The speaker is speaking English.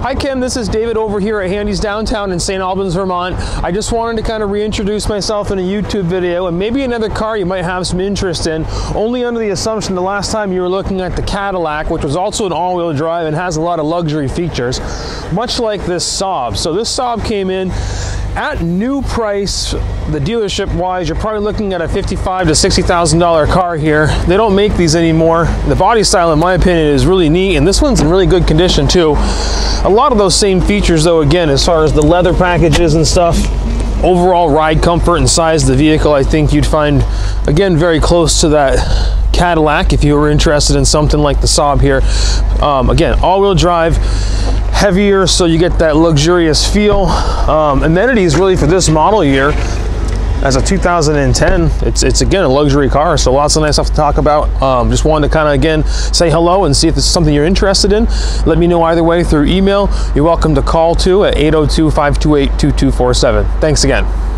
Hi Kim, this is David over here at Handy's Downtown in St. Albans, Vermont. I just wanted to kind of reintroduce myself in a YouTube video and maybe another car you might have some interest in, only under the assumption the last time you were looking at the Cadillac, which was also an all-wheel drive and has a lot of luxury features, much like this Saab. So this Saab came in at new price, the dealership wise, you're probably looking at a fifty-five to sixty thousand dollar car here. They don't make these anymore. The body style, in my opinion, is really neat, and this one's in really good condition too. A lot of those same features, though, again, as far as the leather packages and stuff. Overall ride comfort and size of the vehicle, I think you'd find, again, very close to that Cadillac if you were interested in something like the Saab here. Um, again, all-wheel drive heavier so you get that luxurious feel. Um, amenities really for this model year as a 2010 it's it's again a luxury car so lots of nice stuff to talk about. Um, just wanted to kind of again say hello and see if it's something you're interested in. Let me know either way through email. You're welcome to call too at 802-528-2247 thanks again